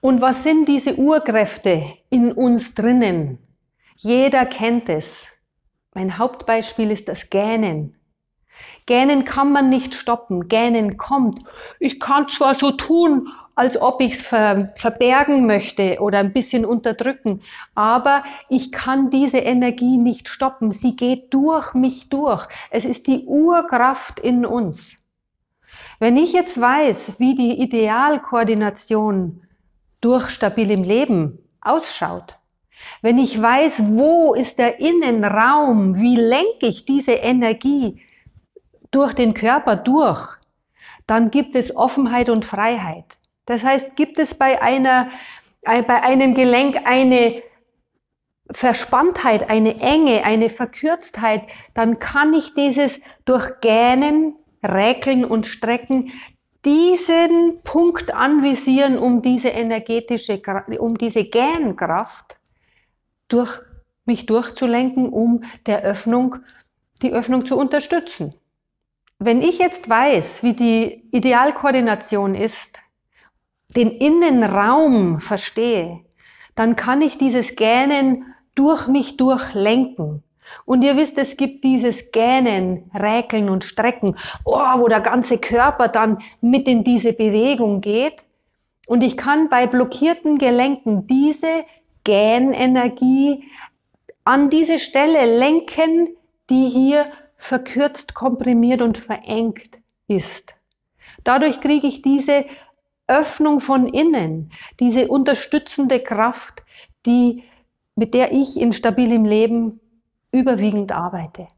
Und was sind diese Urkräfte in uns drinnen? Jeder kennt es. Mein Hauptbeispiel ist das Gähnen. Gähnen kann man nicht stoppen. Gähnen kommt. Ich kann zwar so tun, als ob ich es ver verbergen möchte oder ein bisschen unterdrücken, aber ich kann diese Energie nicht stoppen. Sie geht durch mich durch. Es ist die Urkraft in uns. Wenn ich jetzt weiß, wie die Idealkoordination durch stabilem Leben ausschaut, wenn ich weiß, wo ist der Innenraum, wie lenke ich diese Energie durch den Körper durch, dann gibt es Offenheit und Freiheit. Das heißt, gibt es bei einer, bei einem Gelenk eine Verspanntheit, eine Enge, eine Verkürztheit, dann kann ich dieses durch Gähnen, Räkeln und Strecken diesen Punkt anvisieren, um diese energetische, um diese Gähnkraft durch mich durchzulenken, um der Öffnung, die Öffnung zu unterstützen. Wenn ich jetzt weiß, wie die Idealkoordination ist, den Innenraum verstehe, dann kann ich dieses Gähnen durch mich durchlenken. Und ihr wisst, es gibt dieses Gähnen, Räkeln und Strecken, oh, wo der ganze Körper dann mit in diese Bewegung geht. Und ich kann bei blockierten Gelenken diese Gähnenergie an diese Stelle lenken, die hier verkürzt, komprimiert und verengt ist. Dadurch kriege ich diese Öffnung von innen, diese unterstützende Kraft, die, mit der ich in stabilem Leben überwiegend arbeite.